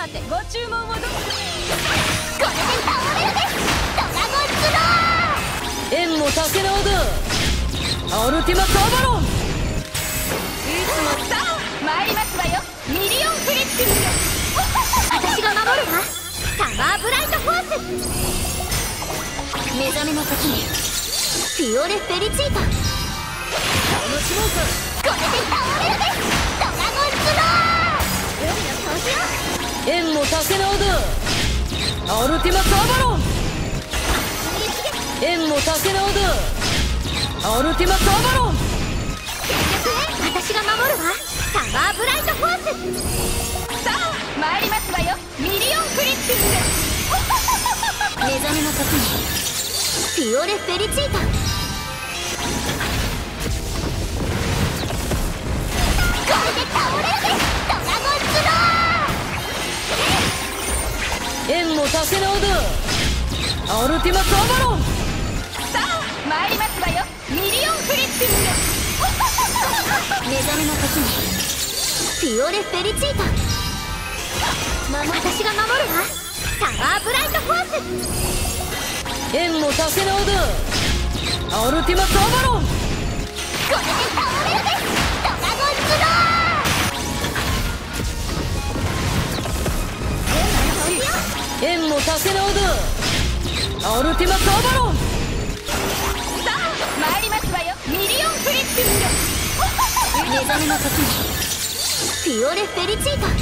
さてご注文をどうぞ。これで倒れるですドラゴンスロ縁も竹縄だ。アルティマサーバロン。いつもさあ参りますわよ。ミリオンフリッピングー私が守るわ。サマーブライトフォース。目覚めの時に。フィオレ・フェリチータ。楽しもう縁も竹縄だアルティマサーバロン。縁も竹縄だアルティマサーバロン。私が守るわ。サマーブライトフォースさあ参りますわよ。ミリオンフリッピング。目覚めの時に。フィオレ・フェリチータ。ー縁も竹縄だアルティマサーバロン。さあ参りますわよ。ミリオンフリッ 目覚めの時に。フィオレ・フェリチータ。私が守るわ。サマーブライトフォース。縁も竹縄だアルティマサーバロン。これで倒れるー縁も竹縄だアルティマサーバロン。さあ参りますわよ。ミリオンフリッピング目覚めの時に。フィオレ・フェリチータ。こ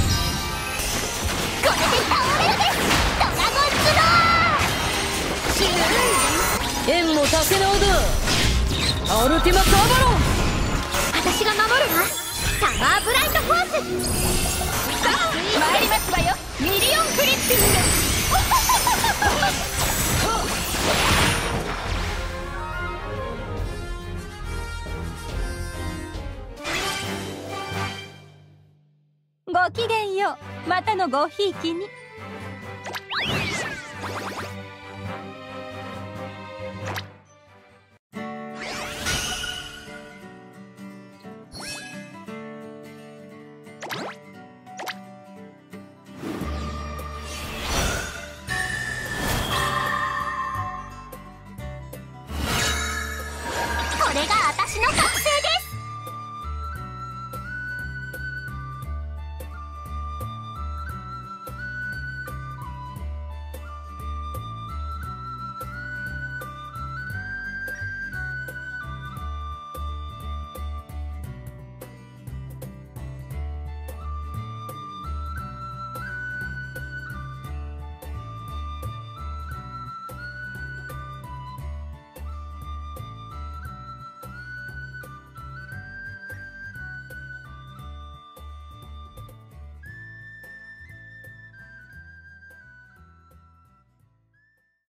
れで倒れるです。ドラゴンスロー縁も竹縄だアルティマバロン。私が守るわ。サマーブライトフォース。さあ参りますわよ。ミリオンフリッピングごきげんよう。またのごひいきに。れが私の作戦